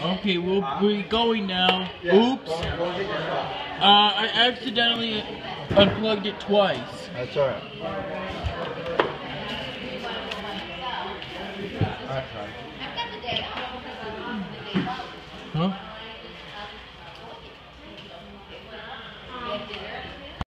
Okay, we'll be going now. Oops. Uh, I accidentally unplugged it twice. That's alright. Huh?